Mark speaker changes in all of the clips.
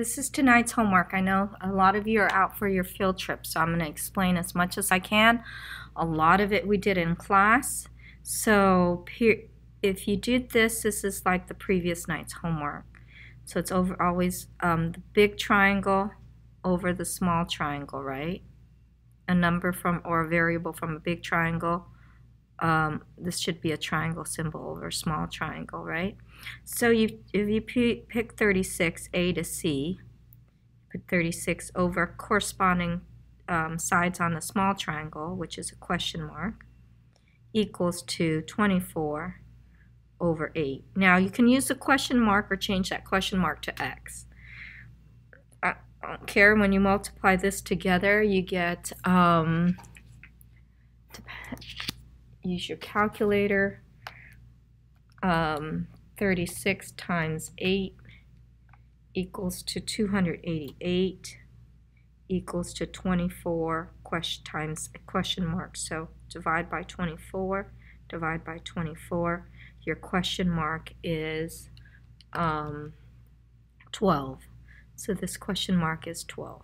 Speaker 1: this is tonight's homework. I know a lot of you are out for your field trip, so I'm going to explain as much as I can. A lot of it we did in class. So if you did this, this is like the previous night's homework. So it's over always um, the big triangle over the small triangle, right? A number from or a variable from a big triangle. Um, this should be a triangle symbol over a small triangle, right? So you, if you pick 36, A to C, put 36 over corresponding um, sides on the small triangle, which is a question mark, equals to 24 over 8. Now you can use the question mark or change that question mark to x. I don't care, when you multiply this together, you get, um, use your calculator, um, 36 times 8 equals to 288 equals to 24 question times question mark. So divide by 24, divide by 24. Your question mark is um, 12. So this question mark is 12.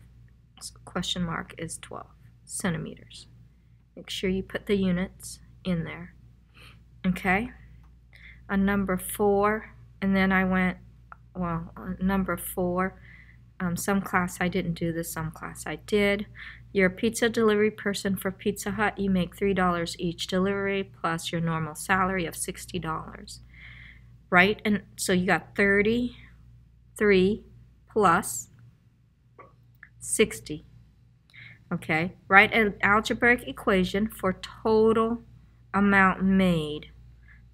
Speaker 1: So question mark is 12 centimeters. Make sure you put the units in there. Okay? A number four, and then I went, well, number four. Um, some class I didn't do this, some class I did. You're a pizza delivery person for Pizza Hut. You make $3 each delivery plus your normal salary of $60. Right? And so you got 33 plus 60. Okay? Write an algebraic equation for total amount made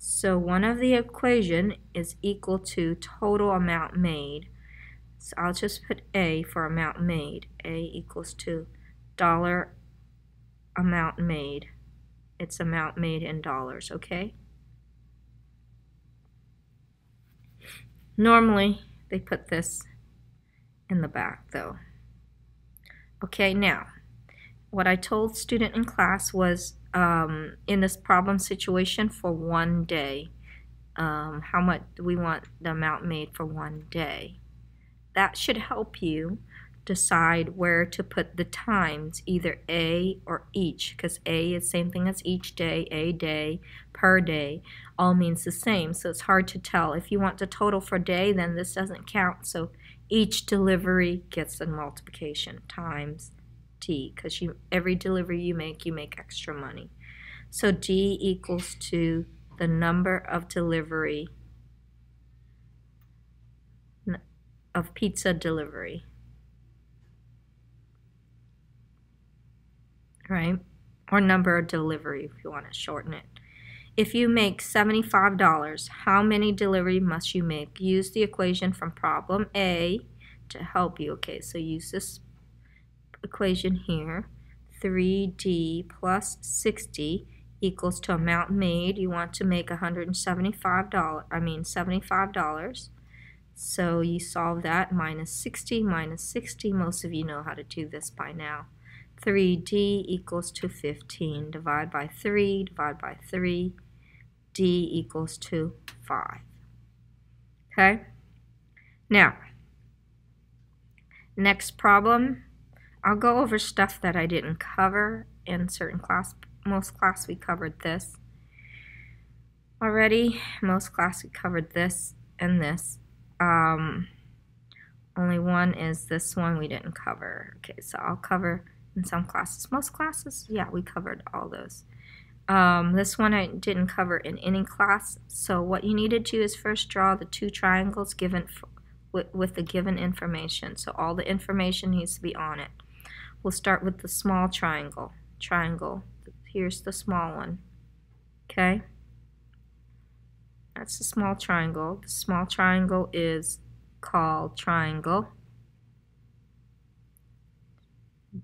Speaker 1: so one of the equation is equal to total amount made. So I'll just put A for amount made. A equals to dollar amount made. It's amount made in dollars, okay? Normally, they put this in the back, though. Okay, now, what I told student in class was um, in this problem situation for one day. Um, how much do we want the amount made for one day? That should help you decide where to put the times, either A or each, because A is same thing as each day, a day, per day, all means the same. So it's hard to tell. If you want the total for day, then this doesn't count. So each delivery gets a multiplication times T because you every delivery you make, you make extra money. So D equals to the number of delivery of pizza delivery. Right? Or number of delivery if you want to shorten it. If you make $75, how many delivery must you make? Use the equation from problem A to help you. Okay, so use this equation here, 3D plus 60 equals to amount made. You want to make $175, I mean $75. So you solve that, minus 60, minus 60. Most of you know how to do this by now. 3D equals to 15. Divide by 3, divide by 3. D equals to 5. Okay? Now, next problem I'll go over stuff that I didn't cover in certain class. Most class we covered this already. Most class we covered this and this. Um, only one is this one we didn't cover. Okay, so I'll cover in some classes. Most classes, yeah, we covered all those. Um, this one I didn't cover in any class. So what you need to do is first draw the two triangles given with, with the given information. So all the information needs to be on it. We'll start with the small triangle. Triangle. Here's the small one. Okay? That's the small triangle. The small triangle is called triangle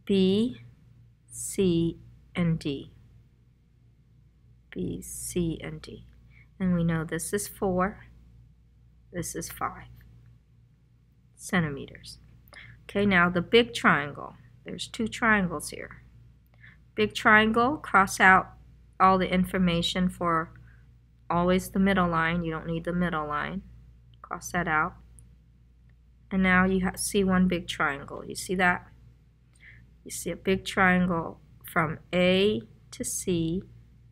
Speaker 1: B, C, and D. B, C, and D. And we know this is 4, this is 5 centimeters. Okay, now the big triangle. There's two triangles here. Big triangle, cross out all the information for always the middle line. You don't need the middle line. Cross that out. And now you see one big triangle. You see that? You see a big triangle from A to C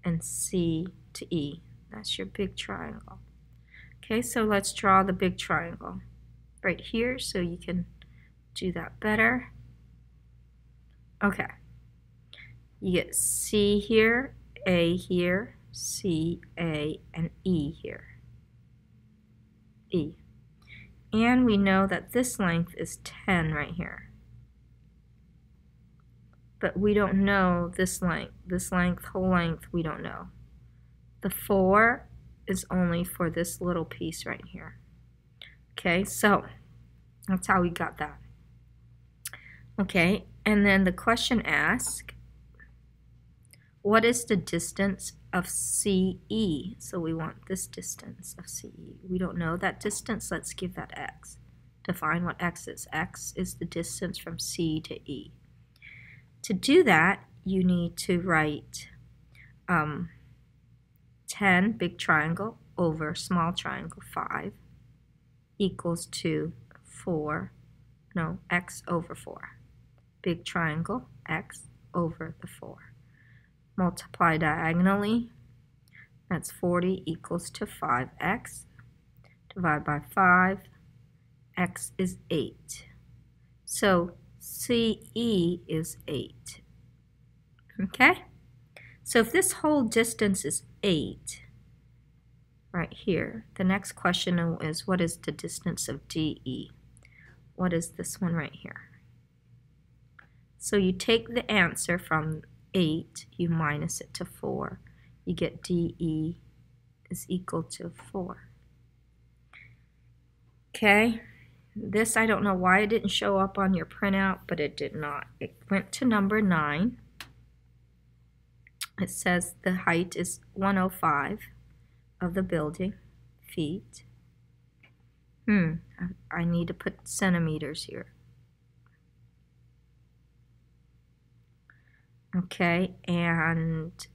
Speaker 1: and C to E. That's your big triangle. Okay, so let's draw the big triangle right here so you can do that better. Okay. You get C here, A here, C, A, and E here. E. And we know that this length is 10 right here. But we don't know this length. This length, whole length, we don't know. The 4 is only for this little piece right here. Okay, so that's how we got that. Okay, and then the question asks, what is the distance of CE? So we want this distance of CE. We don't know that distance. Let's give that x. Define what x is. x is the distance from C to E. To do that, you need to write um, 10, big triangle, over small triangle, 5, equals to 4, no, x over 4 big triangle, x over the 4. Multiply diagonally, that's 40 equals to 5x. Divide by 5, x is 8. So CE is 8. Okay? So if this whole distance is 8, right here, the next question is what is the distance of DE? What is this one right here? So you take the answer from 8, you minus it to 4. You get DE is equal to 4. Okay, this I don't know why it didn't show up on your printout, but it did not. It went to number 9. It says the height is 105 of the building, feet. Hmm, I need to put centimeters here. Okay and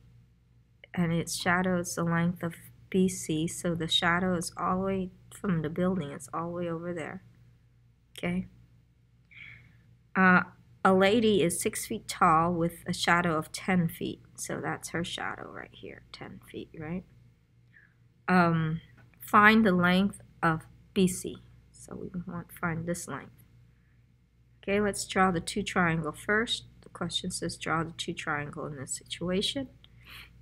Speaker 1: and its shadow is the length of BC so the shadow is all the way from the building it's all the way over there. Okay. Uh, a lady is six feet tall with a shadow of 10 feet so that's her shadow right here 10 feet right? Um, find the length of BC so we want to find this length. Okay let's draw the two triangle first question says draw the two triangle in this situation.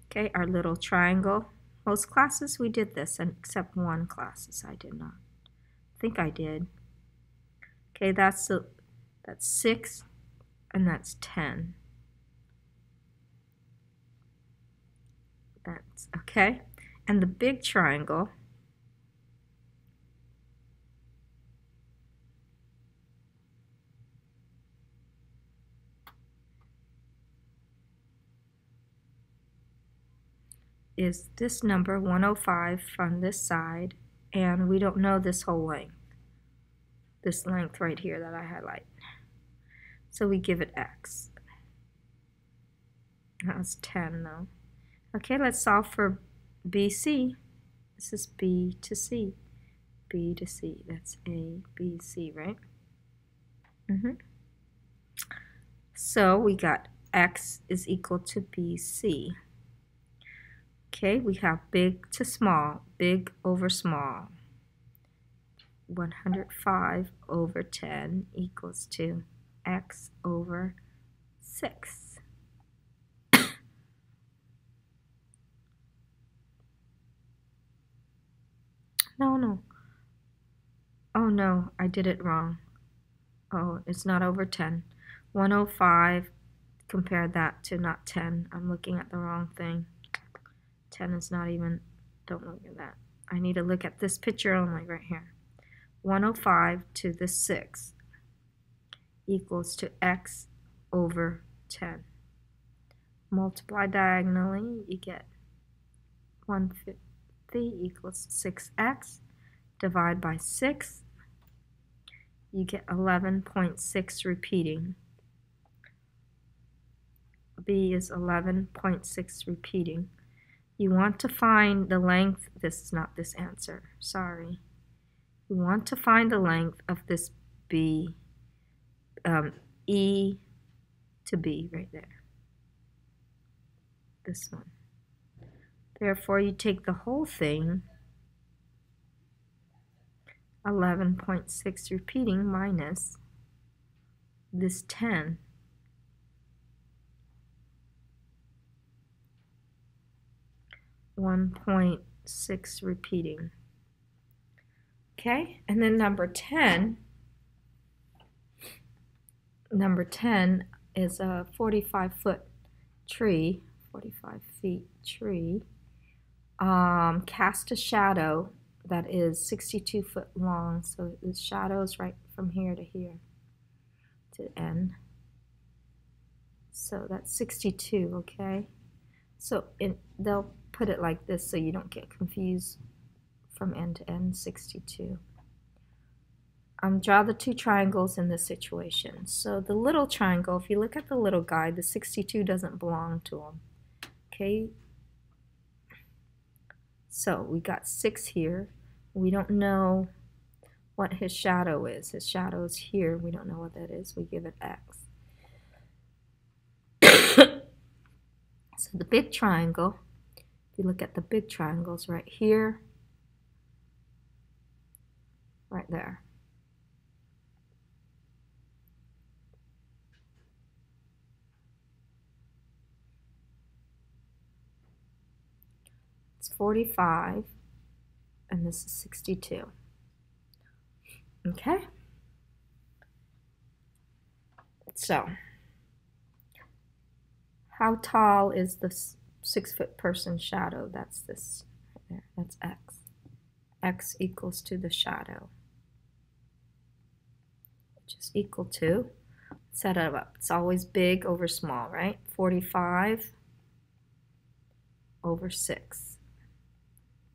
Speaker 1: Okay, our little triangle. Most classes we did this, and except one classes I did not. I think I did. Okay, that's the that's six, and that's ten. That's okay. And the big triangle is this number 105 from this side and we don't know this whole length. This length right here that I highlight. So we give it x. That's 10 though. Okay let's solve for BC this is B to C. B to C. That's A B C right? Mm -hmm. so we got x is equal to BC Okay, we have big to small, big over small. 105 over 10 equals to x over 6. no, no. Oh no, I did it wrong. Oh, it's not over 10. 105, compare that to not 10. I'm looking at the wrong thing. 10 is not even, don't look at that. I need to look at this picture only right here. 105 to the 6 equals to x over 10. Multiply diagonally, you get 150 equals 6x. Divide by 6, you get 11.6 repeating. B is 11.6 repeating. You want to find the length, this is not this answer, sorry. You want to find the length of this B, um, E to B right there. This one. Therefore, you take the whole thing, 11.6 repeating minus this 10. One point six repeating. Okay, and then number 10, number 10 is a 45 foot tree, 45 feet tree, um, cast a shadow that is 62 foot long, so the shadow is right from here to here to N. So that's 62, okay? So in, they'll put it like this so you don't get confused from end to end 62. Um, draw the two triangles in this situation. So the little triangle, if you look at the little guy, the 62 doesn't belong to him. Okay, so we got 6 here. We don't know what his shadow is. His shadow is here. We don't know what that is. We give it x. so the big triangle, you look at the big triangles right here, right there. It's 45 and this is 62. Okay? So, how tall is this six foot person shadow? That's this right there. That's x. x equals to the shadow which is equal to, set it up, it's always big over small, right? 45 over 6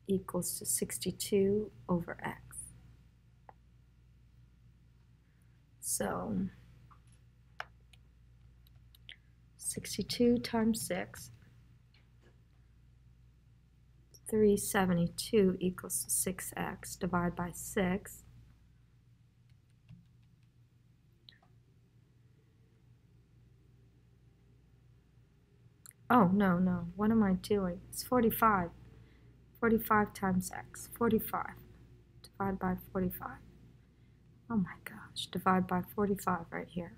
Speaker 1: equals to 62 over x. So 62 times 6, 372 equals 6x, divide by 6, Oh, no, no. What am I doing? It's 45. 45 times x. 45. Divide by 45. Oh my gosh. Divide by 45 right here.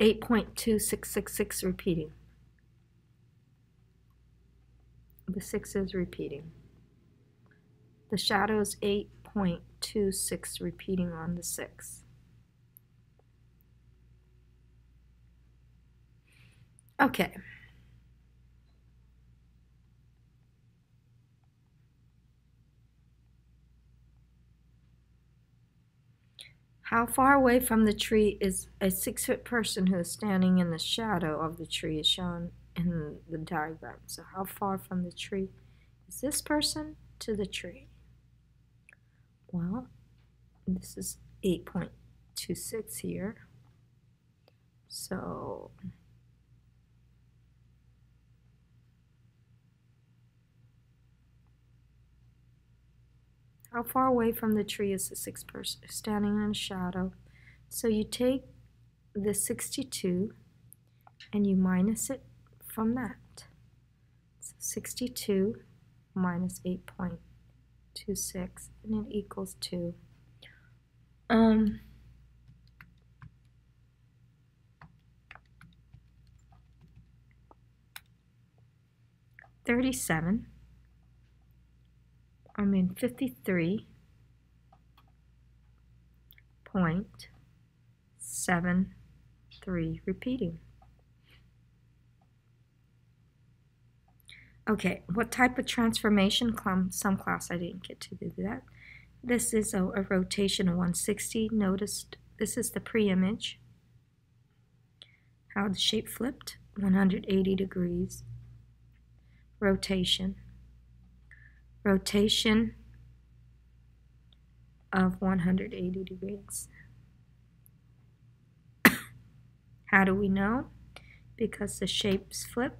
Speaker 1: 8.2666 repeating. The 6 is repeating. The shadow is 8.26 repeating on the 6. Okay. How far away from the tree is a six foot person who is standing in the shadow of the tree is shown in the diagram. So how far from the tree is this person to the tree? Well, this is 8.26 here. So How far away from the tree is the sixth person standing in shadow? So you take the 62 and you minus it from that. So 62 minus 8.26 and it equals 2. Um, Thirty-seven mean 53 point seven three repeating. Okay, what type of transformation? Some class I didn't get to do that. This is a, a rotation of 160. Notice this is the pre-image. How the shape flipped, 180 degrees. Rotation rotation of 180 degrees. How do we know? Because the shapes flip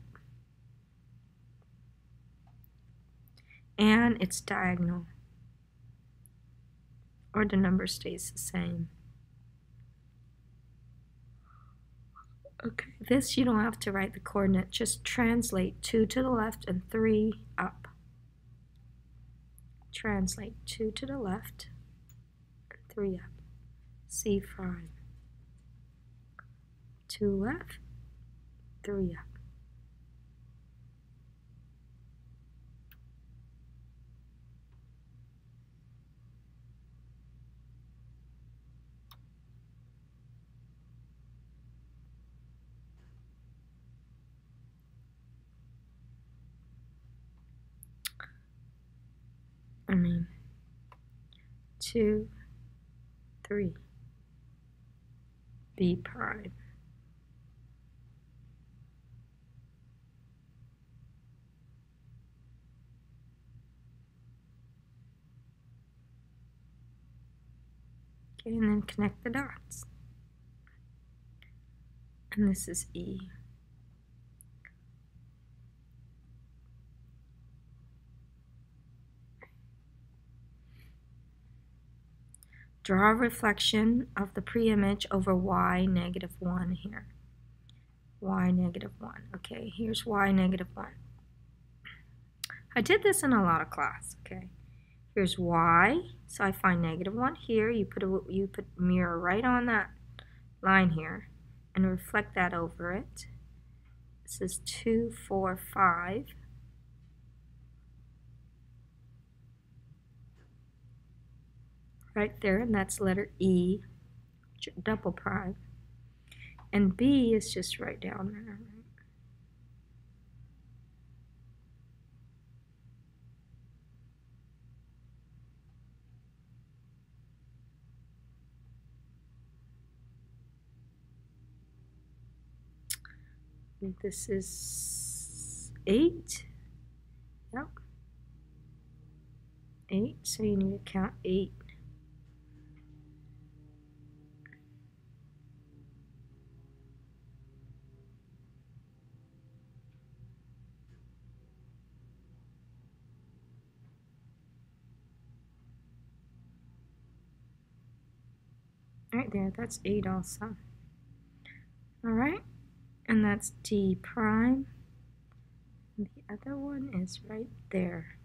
Speaker 1: and it's diagonal or the number stays the same. Okay, this you don't have to write the coordinate, just translate 2 to the left and 3 up. Translate 2 to the left 3 up. C prime. 2 left, 3 up. I mean, two, three, B prime. Okay, and then connect the dots. And this is E. Draw a reflection of the pre-image over y negative 1 here. y negative 1. Okay, here's y negative 1. I did this in a lot of class, okay. Here's y, so I find negative 1 here. You put a you put mirror right on that line here and reflect that over it. This is 2, 4, 5. Right there, and that's letter E, double prime. And B is just right down there. This is 8. Yep. 8, so you need to count 8. Right there, that's 8 also. Alright, and that's D prime. The other one is right there.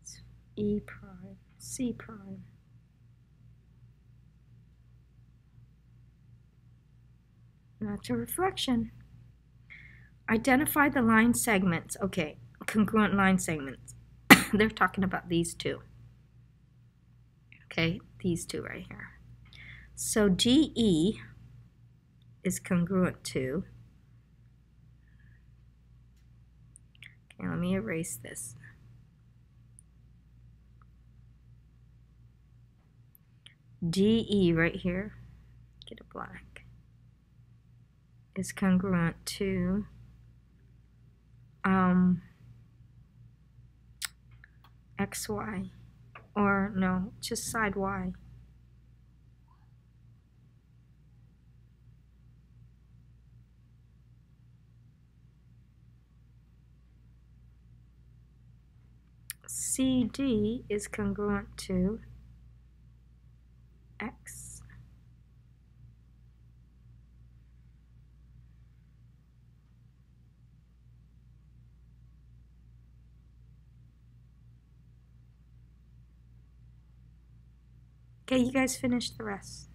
Speaker 1: It's E prime, C prime. That's a reflection. Identify the line segments. Okay, congruent line segments. They're talking about these two. Okay, these two right here. So DE is congruent to, okay, let me erase this. DE right here, get a black, is congruent to um, XY, or no, just side Y. CD is congruent to X. Okay, you guys finish the rest.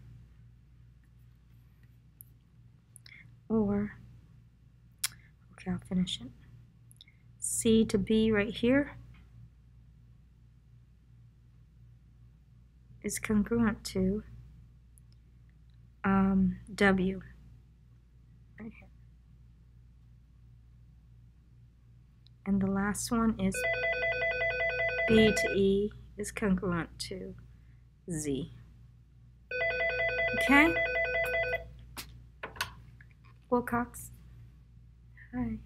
Speaker 1: Or, okay, I'll finish it. C to B right here. Is congruent to um, W. Right here. And the last one is B to E is congruent to Z. Okay? Wilcox. Hi.